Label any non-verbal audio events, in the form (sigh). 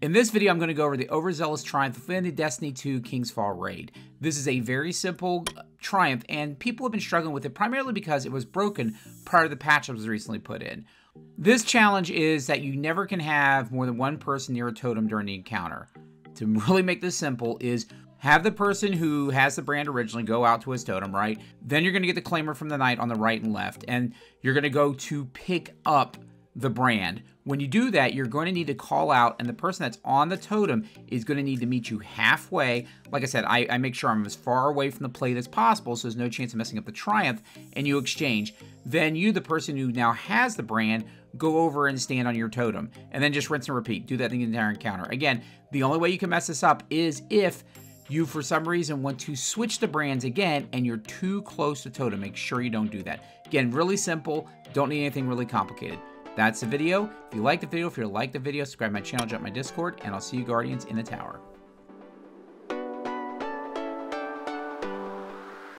In this video, I'm going to go over the Overzealous Triumph within the Destiny 2 King's Fall raid. This is a very simple uh, Triumph, and people have been struggling with it primarily because it was broken prior to the patch that was recently put in. This challenge is that you never can have more than one person near a totem during the encounter. To (laughs) really make this simple is have the person who has the brand originally go out to his totem, right? Then you're going to get the claimer from the knight on the right and left, and you're going to go to pick up the brand. When you do that, you're going to need to call out, and the person that's on the totem is going to need to meet you halfway. Like I said, I, I, make sure I'm as far away from the plate as possible, so there's no chance of messing up the Triumph, and you exchange. Then you, the person who now has the brand, go over and stand on your totem, and then just rinse and repeat. Do that the entire encounter. Again, the only way you can mess this up is if you for some reason want to switch the brands again and you're too close to totem make sure you don't do that again really simple don't need anything really complicated that's the video. If you like the video, if you like the video, subscribe my channel, jump my Discord, and I'll see you Guardians in the tower.